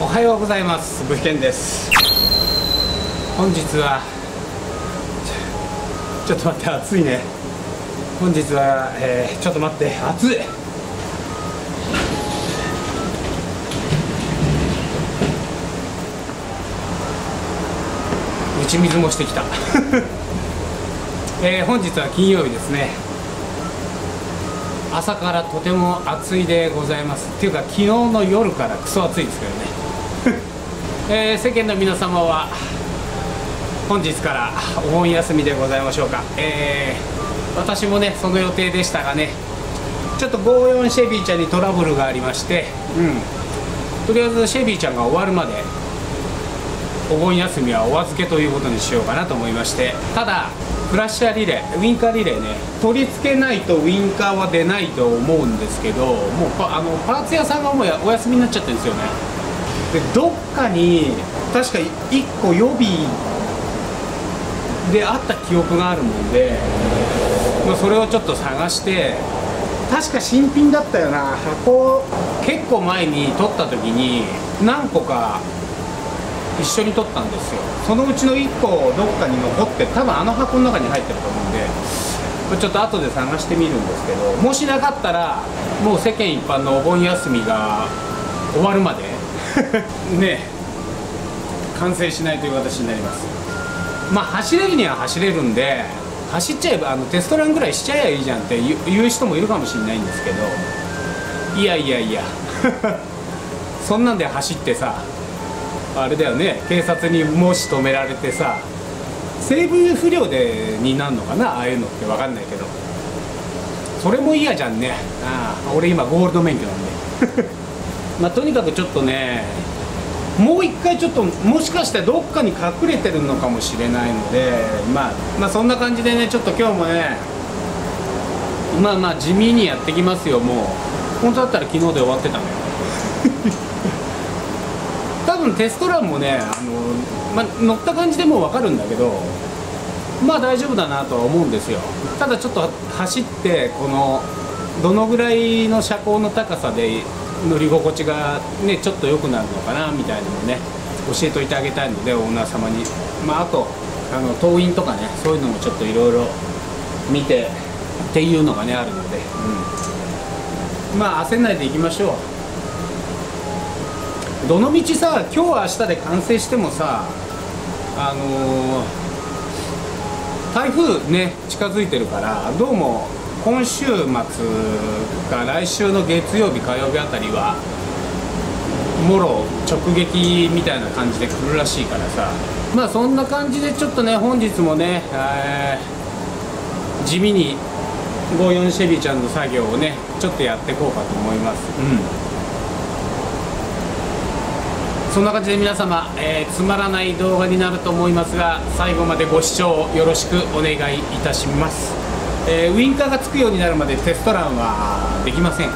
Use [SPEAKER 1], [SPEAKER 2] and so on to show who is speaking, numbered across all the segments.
[SPEAKER 1] おはようございます。武健です。本日はちょっと待って暑いね。本日は、えーちょっと待って暑い。打ち水もしてきた、えー本日は金曜日ですね。朝からとても暑いでございます。っていうか昨日の夜からクソ暑いですけどね、えー世間の皆様は本日からお盆休みでございましょうか、えー私もねその予定でしたがねちょっと54シェビーちゃんにトラブルがありまして、うん、とりあえずシェビーちゃんが終わるまでお盆休みはお預けということにしようかなと思いましてただフラッシャーリレーウインカーリレーね取り付けないとウインカーは出ないと思うんですけどもうパあのパーツ屋さんがもうやお休みになっちゃってるんですよねでどっかに確か1個予備であった記憶があるもんで、まあ、それをちょっと探して確か新品だったよな。箱結構前に取った時に何個か一緒に取ったんですよ。そのうちの1個どっかに残って多分あの箱の中に入ってると思うんでこれちょっと後で探してみるんですけどもしなかったらもう世間一般のお盆休みが終わるまで ね完成しないという形になります。まあ走れるには走れるんで走っちゃえばあのテストランぐらいしちゃえばいいじゃんって言う人もいるかもしれないんですけど。いやいやいや。そんなんで走ってさあれだよね。警察にもし止められてさセーブ不良でになるのかなああいうのって分かんないけど。それも嫌じゃんね。ああ俺今ゴールド免許なんで。まあとにかくちょっとねもう一回ちょっともしかしてどっかに隠れてるのかもしれないので、まあ、まあそんな感じでねちょっと今日もねまあまあ地味にやってきますよもう。本当だったら昨日で終わってたのよ。多分テストランもねあの、まあ、乗った感じでもう分かるんだけどまあ大丈夫だなとは思うんですよ。ただちょっと走ってこのどのぐらいの車高の高さで乗り心地がねちょっと良くなるのかなみたいなのをね教えておいてあげたいのでオーナー様に。まああとあの党員とかねそういうのもちょっといろいろ見てっていうのがねあるので、うん、まあ焦んないでいきましょう。どのみちさ今日明日で完成してもさあのー台風ね近づいてるからどうも今週末か来週の月曜日火曜日あたりはもろ直撃みたいな感じで来るらしいからさ。まあそんな感じでちょっとね本日もね、えー地味に54シェビーちゃんの作業をねちょっとやっていこうかと思います。うん。そんな感じで皆様、えーつまらない動画になると思いますが最後までご視聴よろしくお願いいたします、えーウインカーがつくようになるまでテストランはできません。あ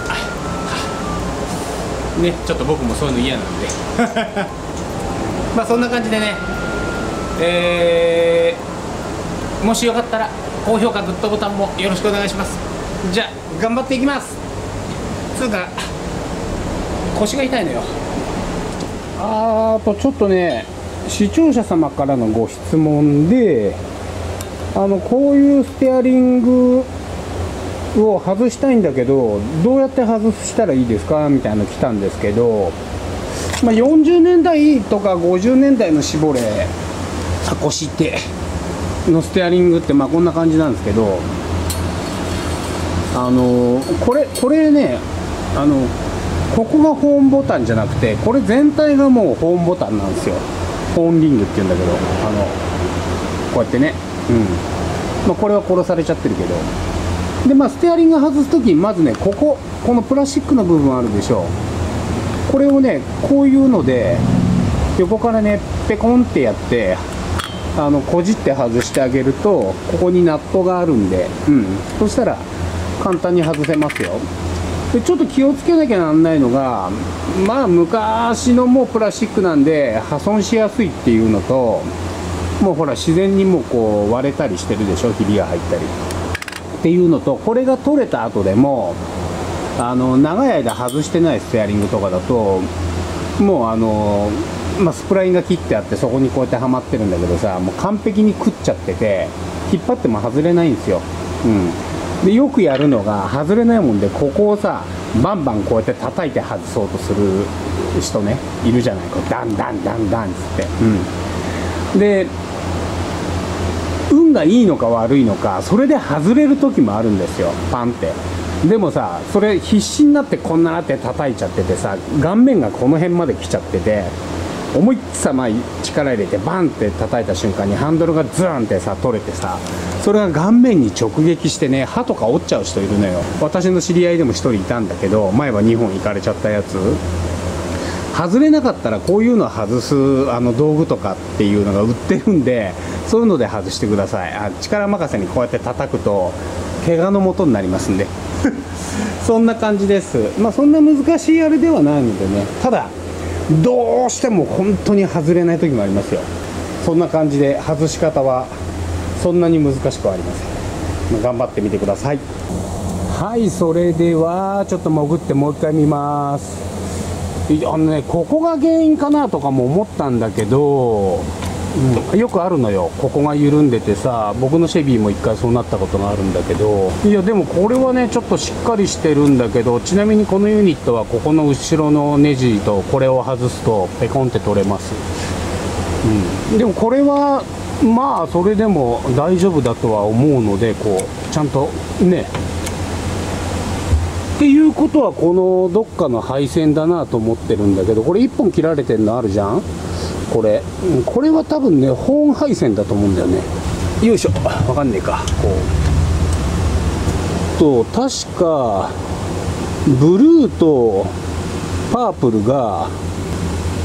[SPEAKER 1] ねちょっと僕もそういうの嫌なんで。まあそんな感じでね。えーもしよかったら高評価グッドボタンもよろしくお願いします。じゃあ頑張っていきます。つうか腰が痛いのよ。あーとちょっとね視聴者様からのご質問であのこういうステアリングを外したいんだけどどうやって外したらいいですか？みたいなの来たんですけど、まあ、40年代とか50年代の絞れ腰ってのステアリングってまあこんな感じなんですけどあのこれこれねあのここがホーンボタンじゃなくてこれ全体がもうホーンボタンなんですよ。ホーンリングっていうんだけどあのこうやってね。まあこれは殺されちゃってるけど。でまあステアリング外す時にまずねこここのプラスチックの部分あるでしょこれをねこういうので横からねペコンってやってあのこじって外してあげるとここにナットがあるんで、うん、そしたら簡単に外せますよ。でちょっと気をつけなきゃなんないのがまあ昔のもうプラスチックなんで破損しやすいっていうのともうほら自然にもうこう割れたりしてるでしょ？ひびが入ったり。っていうのとこれが取れた後でもあの長い間外してないステアリングとかだともうあのまあ、スプラインが切ってあってそこにこうやってはまってるんだけどさもう完璧に食っちゃってて引っ張っても外れないんですよ、うん、でよくやるのが外れないもんでここをさバンバンこうやって叩いて外そうとする人ねいるじゃない。こうダンダンダンダンっつって、うん、で運がいいのか悪いのかそれで外れる時もあるんですよパンって。でもさそれ必死になってこんななって叩いちゃっててさ顔面がこの辺まで来ちゃってて思いっさま力入れてバンって叩いた瞬間にハンドルがズーンってさ取れてさそれが顔面に直撃してね歯とか折っちゃう人いるのよ。私の知り合いでも1人いたんだけど前は2本行かれちゃったやつ。外れなかったらこういうのは外すあの道具とかっていうのが売ってるんでそういうので外してください。あ力任せにこうやって叩くと怪我のもとになりますんで。そんな感じです。まあそんな難しいあれではないのでね。ただどうしても本当に外れない時もありますよ。そんな感じで外し方はそんなに難しくはありません。頑張ってみてください。はいそれではちょっと潜ってもう一回見ます。あのねここが原因かなとかも思ったんだけど、うん、よくあるのよ。ここが緩んでてさ僕のシェビーも1回そうなったことがあるんだけど。いやでもこれはねちょっとしっかりしてるんだけどちなみにこのユニットはここの後ろのネジとこれを外すとペコンって取れます、うん、でもこれはまあそれでも大丈夫だとは思うのでこうちゃんとねっていうことはこのどっかの配線だなと思ってるんだけどこれ1本切られてるのあるじゃん？これ。これは多分ね本配線だと思うんだよね。よいしょ。わかんねえか。こう。と確かブルーとパープルが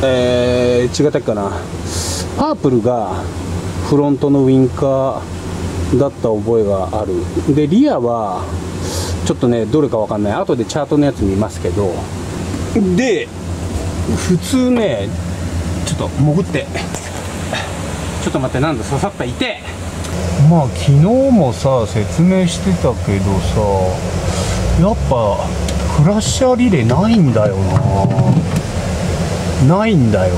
[SPEAKER 1] えー、違ったっけかな。パープルがフロントのウインカーだった覚えがある。でリアはちょっとねどれか分かんない。後でチャートのやつ見ますけど。で普通ねちょっと潜って。ちょっと待ってなんだ刺さった？い。て
[SPEAKER 2] まあ昨日もさ説明してたけどさやっぱクラッシャーリレーないんだよな。ないんだよ。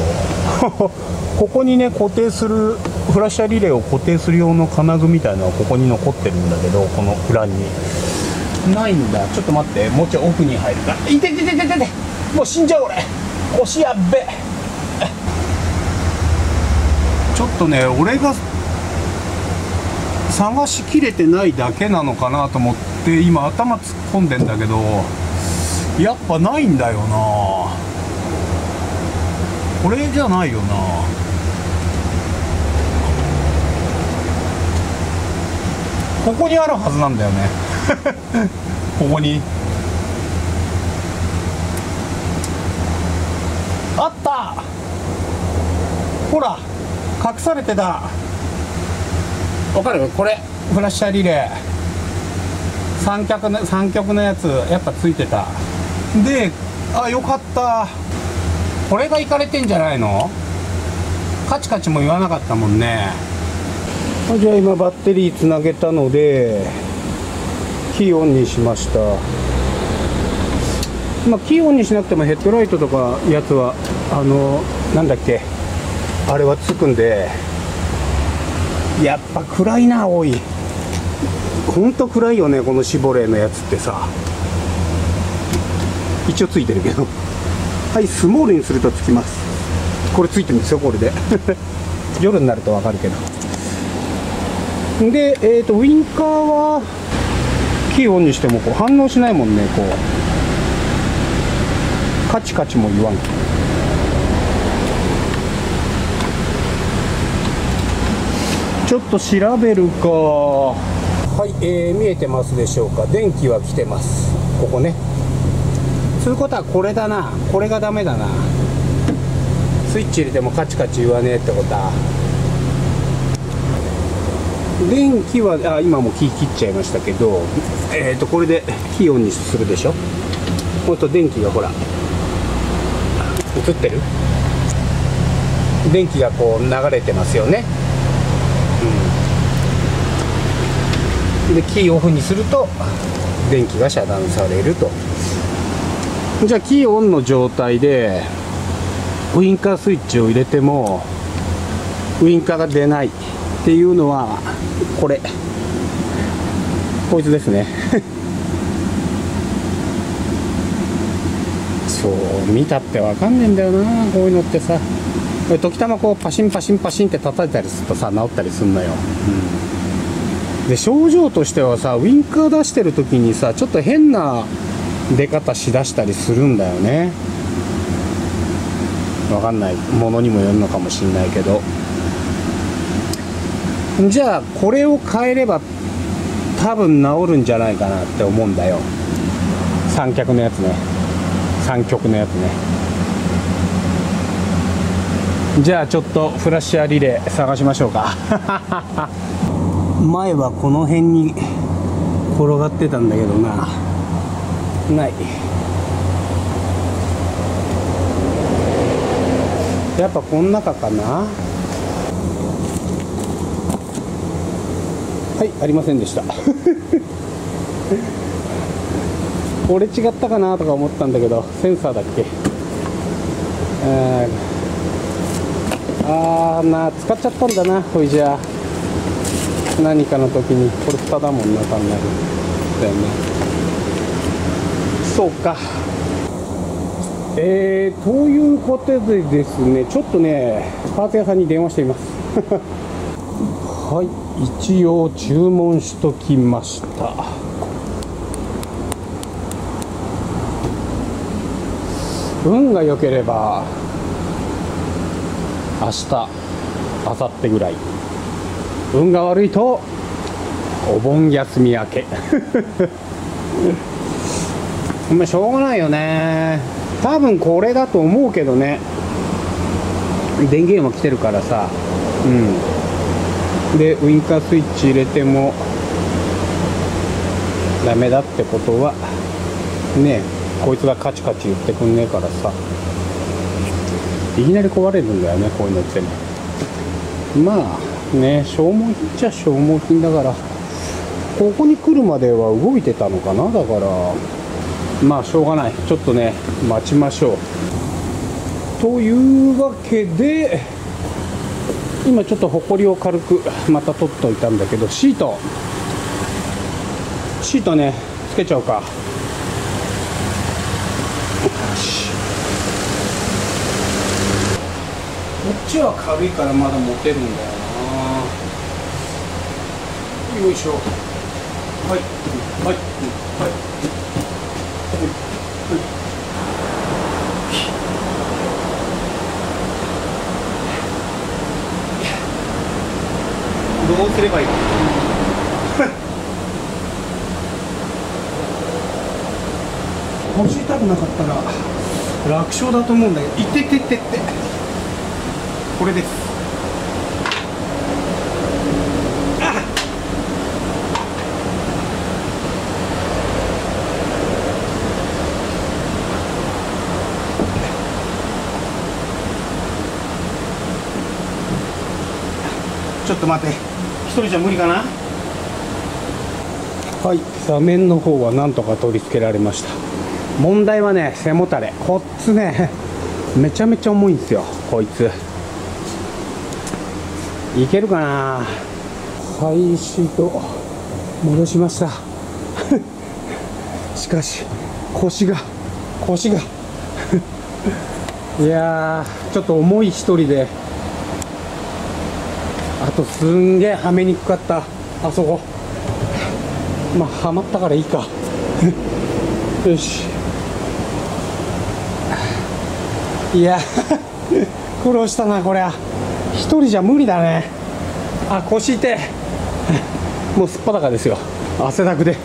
[SPEAKER 2] ここにね固定するフラッシャーリレーを固定する用の金具みたいなのはここに残ってるんだけどこの裏に。
[SPEAKER 1] ないんだ。ちょっと待って。もうちょい奥に入るか。いてててててて。もう死んじゃう俺。腰やっべ。ちょっとね俺が探しきれてないだけなのかなと思って今頭突っ込んでんだけどやっぱないんだよな。これじゃないよな。ここにあるはずなんだよね。ここに。あった。ほら隠されてた。わかる？これ。フラッシャーリレー。三脚の三脚のやつやっぱついてた。であよかった。これがいかれてんじゃないの？カチカチも言わなかったもんね。じゃあ今バッテリーつなげたのでキーオンにしました。まあ、キーオンにしなくてもヘッドライトとかやつはあのなんだっけあれはつくんでやっぱ暗いな多い。ほんと暗いよねこのシボレーのやつってさ。一応ついてるけど。はいスモールにするとつきます。これついてるんですよこれで。夜になると分かるけど。でえっ、ー、とウインカーはキーオンにしてもこう反応しないもんねこう。カチカチも言わんちょっと調べるか。はい、えー、見えてますでしょうか？電気は来てます。ここね。そういうことはこれだな。これがダメだな。スイッチ入れてもカチカチ言わねえってことは。電気はあ今もキー切っちゃいましたけど、えー、とこれでキーオンにするでしょ？ほんと電気がほら映ってる？電気がこう流れてますよね、うん、でキーオフにすると電気が遮断されると。じゃあキーオンの状態で
[SPEAKER 2] ウインカースイッチを入れてもウインカーが出ない。っていうのはこれ。こいつですね。そう見たってわかんねえんだよなこういうのってさ。時たまこうパシンパシンパシンって叩いたりするとさ治ったりすんのよ、うん、で症状としてはさウインカー出してる時にさちょっと変な出方しだしたりするんだよね。わかんない。ものにもよるのかもしんないけど。じゃあこれを変えれば多分治るんじゃないかなって思うんだよ。三脚のやつね。三極のやつね。じゃあちょっとフラッシュアリレー探しましょうか。前はこの辺に転がってたんだけどな。ない。やっぱこの中かな。はいありませんでした。俺違ったかなとか思ったんだけどセンサーだっけ？あーな使っちゃったんだなほいじゃあ。何かの時にこれ蓋だもんな単なる。だよね。そうか。えー、ということでですねちょっとねパーツ屋さんに電話してみます。はい。一応注文しときました。運が良ければ明日明後日ぐらい。運が悪いとお盆休み明け。まあしょうがないよね。多分これだと思うけどね。電源も来てるからさ。うん。でウインカースイッチ入れてもダメだってことはねえこいつがカチカチ言ってくんねえからさ。いきなり壊れるんだよねこういうのってね。まあね消耗品っちゃ消耗品だからここに来るまでは動いてたのかなだから。まあしょうがない。ちょっとね待ちましょう。というわけで今ちょっとほこりを軽くまた取っといたんだけどシート。シートねつけちゃおうか。こっちは軽いからまだ持てるんだよな。よいしょ。はい。はい。はい。どうすればいいか腰痛くなかったら楽勝だと思うんだけどいてててって。これです。ちょっと待って。一人じゃ無理かな？はい座面の方はなんとか取り付けられました。問題はね背もたれ。こっちね めちゃめちゃ重いんですよこいつ。いけるかな？ハイシート戻しました。しかし腰が腰が。いやーちょっと重い一人でとすんげえはめにくかった。あそこ。まあはまったからいいか。よし。いや 苦労したなこりゃ。一人じゃ無理だね。あ腰痛い。もうすっぱだかですよ。汗だくで